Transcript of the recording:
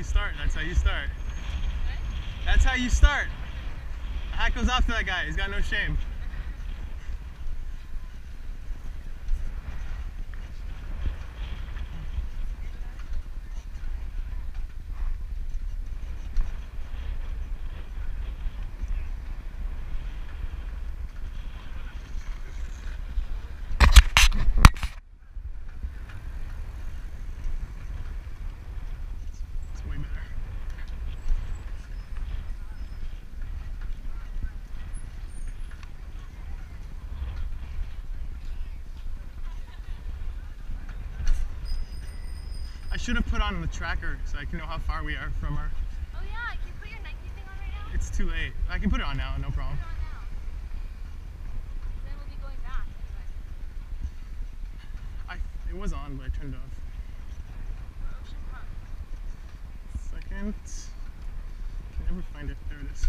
you start. That's how you start. That's how you start. Hat goes off to that guy. He's got no shame. It's way better. I should have put on the tracker so I can know how far we are from our. Oh yeah, can you put your Nike thing on right now? It's too late. I can put it on now, no problem. Put it on now. Then we'll be going back. I it was on, but I turned it off. Second. Can never find it. There it is.